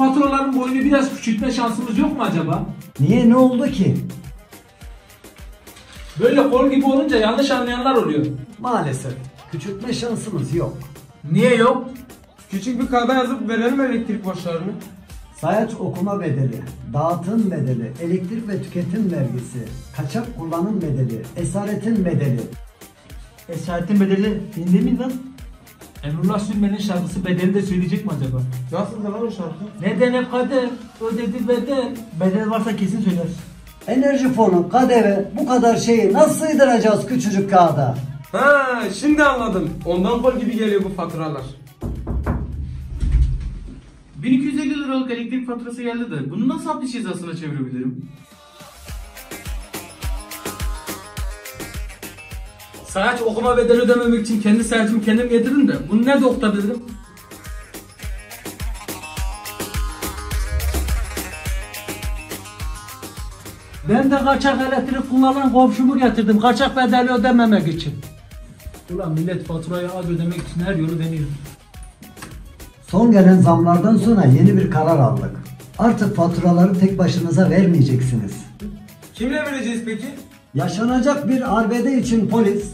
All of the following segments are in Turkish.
faturaların boyunu biraz küçültme şansımız yok mu acaba? Niye ne oldu ki? Böyle kol gibi olunca yanlış anlayanlar oluyor. Maalesef küçültme şansımız yok. Niye yok? Küçük bir kağıda yazıp verelim elektrik borçlarını. Sayaç okuma bedeli, dağıtım bedeli, elektrik ve tüketim vergisi, kaçak kullanım bedeli, esaretin bedeli. Esaretin bedeli filmde mi lan? Emrullah Sülmen'in şarkısı bedeli de söyleyecek mi acaba? Nasıl lan o şarkı? Nedene kader, ödedi bedel. Bedel varsa kesin söyler. Enerji fonu, KDV bu kadar şeyi nasıl sığdıracağız küçücük kağıda? Ha şimdi anladım. Ondan kol gibi geliyor bu faturalar. 1250 liralık elektrik faturası geldi de bunu nasıl hapis cezasına çevirebilirim? Sayaç okuma bedeli ödememek için kendi sayacımı kendim getirdim de bunu nerede okutabilirim? Ben de kaçak elektrik kullanan komşumu getirdim kaçak bedeli ödememek için. Ulan millet faturayı az ödemek için her yolu deniyor. Son gelen zamlardan sonra yeni bir karar aldık. Artık faturaları tek başınıza vermeyeceksiniz. Kimle vereceğiz peki? Yaşanacak bir arbede için polis,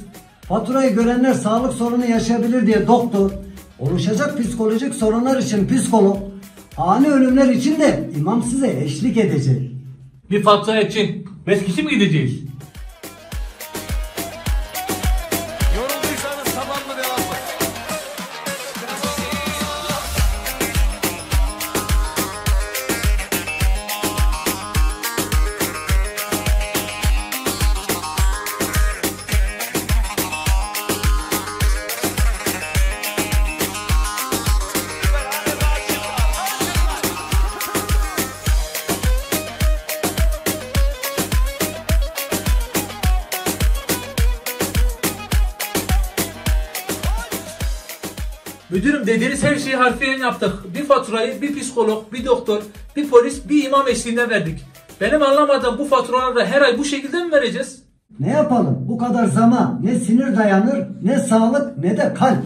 faturayı görenler sağlık sorunu yaşayabilir diye doktor, oluşacak psikolojik sorunlar için psikolog, ani ölümler için de imam size eşlik edecek. Bir fatura için meskisi mi gideceğiz? Müdürüm dediğiniz her şeyi harfiyen yaptık. Bir faturayı bir psikolog, bir doktor, bir polis, bir imam eşliğinde verdik. Benim anlamadığım bu faturaları her ay bu şekilde mi vereceğiz? Ne yapalım? Bu kadar zama ne sinir dayanır, ne sağlık ne de kalp.